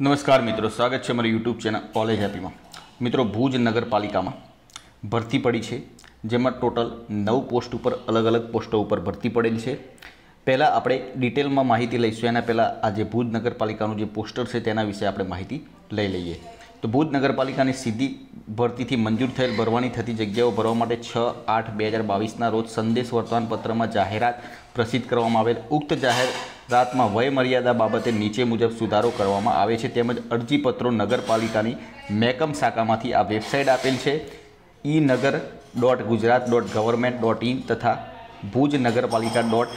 નમસ્કાર મિત્રો, સ્વાગત છે મારી યુટ્યુબ ચેનલ કોલેજ હેપીમાં મિત્રો, ભુજ નગરપાલિકામાં ભરતી પડી છે, જેમાં ટોટલ નવ પોસ્ટ ઉપર અલગ અલગ પોસ્ટો ઉપર ભરતી પડેલી છે. પહેલાં આપણે ડિટેલમાં માહિતી લઈશું, એના પહેલાં આ જે ભુજ નગરપાલિકાનું જે પોસ્ટર છે તેના વિશે આપણે માહિતી લઈ લઈએ. તો ભુજ નગરપાલિકાની સીધી ભરતીથી મંજૂર થયેલ ભરવાની થતી જગ્યાઓ ભરવા માટે છ આઠ બે હજાર બાવીસના રોજ સંદેશ વર્તમાનપત્રમાં જાહેરાત પ્રસિદ્ધ કરવામાં આવેલ. ઉક્ત જાહેરાતમાં વય મર્યાદા બાબતે નીચે મુજબ સુધારો કરવામાં આવે છે તેમજ અરજીપત્રો નગરપાલિકાની મેકમ શાખામાંથી આ વેબસાઇટ આપેલ છે. E Nagar dot Gujarat dot government dot in તથા ભુજ નગરપાલિકા ડોટ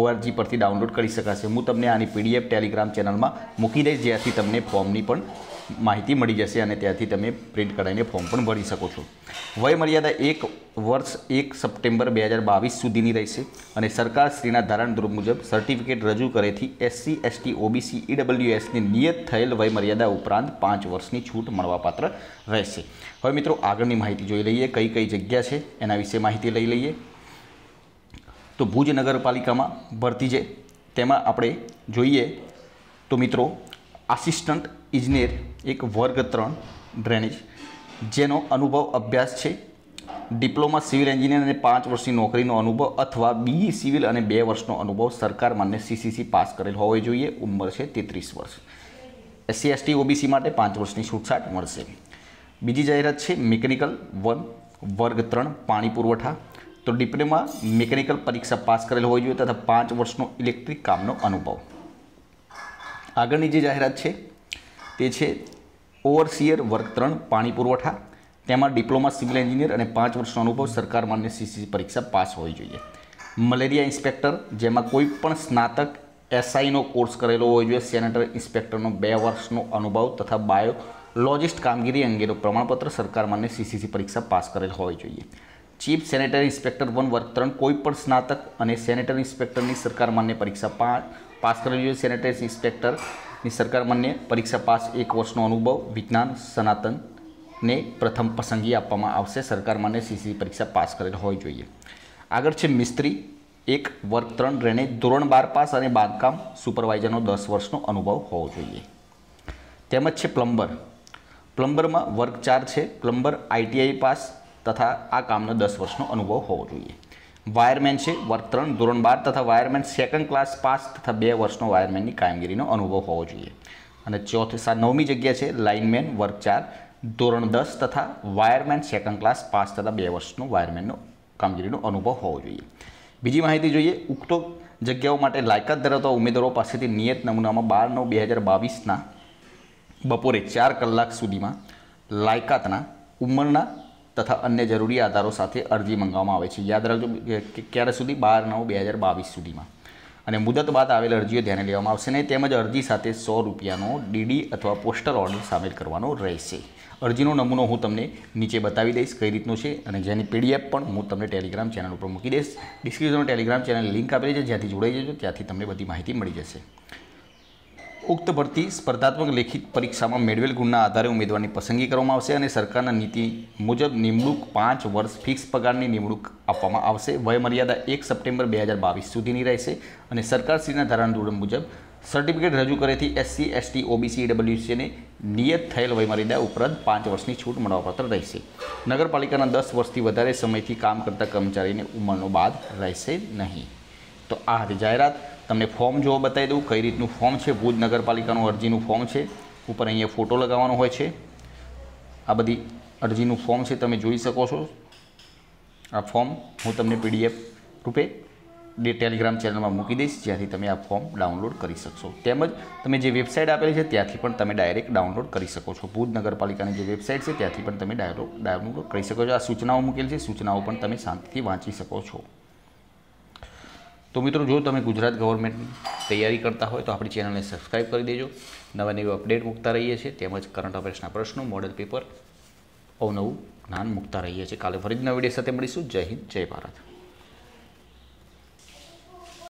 ઓઆરજી પરથી ડાઉનલોડ કરી શકાશે. હું તમને આની પીડીએફ ટેલિગ્રામ ચેનલમાં મૂકી દઈશ, જ્યાંથી તમને ફોર્મની પણ માહિતી મળી જશે અને ત્યાંથી તમે પ્રિન્ટ કરાવીને ફોર્મ પણ ભરી શકો છો. વયમર્યાદા એક વર્ષ એક સપ્ટેમ્બર બે હજાર બાવીસ સુધીની રહેશે અને સરકારશ્રીના ધારાધોરણ મુજબ સર્ટિફિકેટ રજૂ કરેથી એસસી, એસટી, ઓબીસી ઈડબ્લ્યુએસની નિયત થયેલ વયમર્યાદા ઉપરાંત પાંચ વર્ષની છૂટ મળવાપાત્ર રહેશે. હવે મિત્રો આગળની માહિતી જોઈ લઈએ, કઈ કઈ જગ્યા છે, એના વિશે માહિતી લઈ લઈએ. તો ભુજ નગરપાલિકામાં ભરતી છે. તેમાં આપણે જોઈએ તો મિત્રો આસિસ્ટન્ટ ઇજનેર એક વર્ગ ત્રણ ડ્રેનેજ જેનો અનુભવ અભ્યાસ છે. ડિપ્લોમા સિવિલ એન્જિનિયર અને પાંચ વર્ષની નોકરીનો અનુભવ અથવા બીઈ સિવિલ અને બે વર્ષનો અનુભવ સરકાર માન્ય સીસીસી પાસ કરેલ હોવો જોઈએ. ઉંમર છે તેત્રીસ વર્ષ. એસસી એસટી ઓબીસી માટે પાંચ વર્ષની છૂટછાટ મળશે. બીજી જાહેરાત છે મિકેનિકલ વન વર્ગ ત્રણ, પાણી પુરવઠા. તો ડિપ્લોમા મિકેનિકલ પરીક્ષા પાસ કરેલ હોવી જોઈએ તથા પાંચ વર્ષનો ઇલેક્ટ્રિક કામનો અનુભવ. આગળની જે જાહેરાત છે, તે છે ઓવરસિયર વર્ગ ત્રણ પાણી પુરવઠા. તેમાં ડિપ્લોમા સિવિલ એન્જિનિયર અને પાંચ વર્ષનો અનુભવ સરકાર માન્ય સીસી પરીક્ષા પાસ હોવી જોઈએ. મલેરિયા ઇન્સ્પેક્ટર, જેમાં કોઈ પણ સ્નાતક એસઆઈનો કોર્સ કરેલો હોવો જોઈએ. સેનેટર ઇન્સ્પેક્ટરનો બે વર્ષનો અનુભવ તથા બાયોલોજિસ્ટ કામગીરી અંગેનું પ્રમાણપત્ર સરકાર માન્ય સીસીસી પરીક્ષા પાસ કરેલ હોવી જોઈએ. ચીફ સેનેટરી ઇન્સ્પેક્ટર વન વર્ગ ત્રણ કોઈ પણ સ્નાતક અને સેનેટરી ઇન્સ્પેક્ટરની સરકાર માન્ય પરીક્ષા પાસ કરેલી જોઈએ. સેનેટરી ઇન્સ્પેક્ટરની સરકાર માન્ય પરીક્ષા પાસ એક વર્ષનો અનુભવ, વિજ્ઞાન સનાતનને પ્રથમ પસંદગી આપવામાં આવશે. સરકાર માન્ય સીસી પરીક્ષા પાસ કરેલ હોવી જોઈએ. આગળ છે મિસ્ત્રી. એક વર્ગ ત્રણ ડ્રેનેજ ધોરણ બાર પાસ અને બાંધકામ સુપરવાઇઝરનો દસ વર્ષનો અનુભવ હોવો જોઈએ. તેમજ છે પ્લમ્બર. પ્લમ્બરમાં વર્ગ ચાર છે. પ્લમ્બર આઈટીઆઈ પાસ તથા આ કામનો દસ વર્ષનો અનુભવ હોવો જોઈએ. વાયરમેન છે, વર્ગ ત્રણ, ધોરણ બાર તથા વાયરમેન સેકન્ડ ક્લાસ પાસ તથા બે વર્ષનો વાયરમેનની કામગીરીનો અનુભવ હોવો જોઈએ. અને ચોથી નવમી જગ્યા છે લાઇનમેન વર્ગ ચાર, ધોરણ દસ તથા વાયરમેન સેકન્ડ ક્લાસ પાસ તથા બે વર્ષનો વાયરમેનનો કામગીરીનો અનુભવ હોવો જોઈએ. બીજી માહિતી જોઈએ, ઉક્તો જગ્યાઓ માટે લાયકાત ધરાવતા ઉમેદવારો પાસેથી નિયત નમૂનામાં બાર નવ બે હજાર બાવીસના બપોરે ચાર કલાક સુધીમાં લાયકાતના, ઉંમરના તથા અન્ય જરૂરી આધારો સાથે અરજી મંગાવવામાં આવે છે. યાદ રાખજો કે ક્યારે સુધી? બાર નવ બે હજાર બાવીસ સુધીમાં. અને મુદત બાદ આવેલ અરજીઓ ધ્યાને લેવામાં આવશે નહીં. તેમજ અરજી સાથે સો રૂપિયાનો ડીડી અથવા પોસ્ટલ ઓર્ડર સામેલ કરવાનો રહેશે. અરજીનો નમૂનો હું તમને નીચે બતાવી દઈશ કઈ રીતનું છે અને જેની પીડીએફ પણ હું તમને ટેલિગ્રામ ચેનલ ઉપર મૂકી દઈશ. ડિસ્ક્રિપ્શનમાં ટેલિગ્રામ ચેનલ લિંક આપેલી છે. જ્યાંથી જોડાઈ જજો, ત્યાંથી તમને બધી માહિતી મળી જશે. ઉક્ત ભરતી સ્પર્ધાત્મક લેખિત પરીક્ષામાં મેળવેલ ગુણના આધારે ઉમેદવારની પસંદગી કરવામાં આવશે અને સરકારના નીતિ મુજબ નિમણૂક પાંચ વર્ષ ફિક્સ પગારની નિમણૂક આપવામાં આવશે. વયમર્યાદા એક સપ્ટેમ્બર બે હજાર બાવીસ સુધીની રહેશે અને સરકારશ્રીના ધારાધોરણ મુજબ સર્ટિફિકેટ રજૂ કરેથી એસસી, એસટી, ઓબીસી ડબલ્યુસીને નિયત થયેલ વયમર્યાદા ઉપરાંત પાંચ વર્ષની છૂટ મળવાપાત્ર રહેશે. નગરપાલિકાના દસ વર્ષથી વધારે સમયથી કામ કરતા કર્મચારીને ઉંમરનો બાદ રહેશે નહીં. તો આ હતી જાહેરાત. તમને ફોર્મ જોવા બતાવી દઉં કઈ રીતનું ફોર્મ છે. ભુજ નગરપાલિકાનું અરજીનું ફોર્મ છે. ઉપર અહીંયા ફોટો લગાવવાનો હોય છે. આ બધી અરજીનું ફોર્મ છે, તમે જોઈ શકો છો. આ ફોર્મ હું તમને પીડીએફ રૂપે ડે ટેલિગ્રામ ચેનલમાં મૂકી દઈશ. જ્યાંથી તમે આ ફોર્મ ડાઉનલોડ કરી શકશો. તેમજ તમે જે વેબસાઇટ આપેલી છે, ત્યાંથી પણ તમે ડાયરેક્ટ ડાઉનલોડ કરી શકો છો. ભુજ નગરપાલિકાની જે વેબસાઇટ છે, ત્યાંથી પણ તમે ડાઉનલોડ કરી શકો છો. આ સૂચનાઓ મૂકેલી છે. સૂચનાઓ પણ તમે શાંતિથી વાંચી શકો છો. તો મિત્રો, જો તમે ગુજરાત ગવર્મેન્ટની તૈયારી કરતા હોય તો આપણી ચેનલને સબસ્ક્રાઈબ કરી દેજો. નવા નવી અપડેટ મૂકતા રહીએ છીએ. તેમજ કરંટ અફેર્સના પ્રશ્નો, મોડલ પેપર, અવનવું જ્ઞાન મૂકતા રહીએ છીએ. કાલે ફરી નવા વીડિયો સાથે મળીશું. જય હિન્દ, જય ભારત.